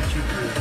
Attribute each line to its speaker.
Speaker 1: what you do.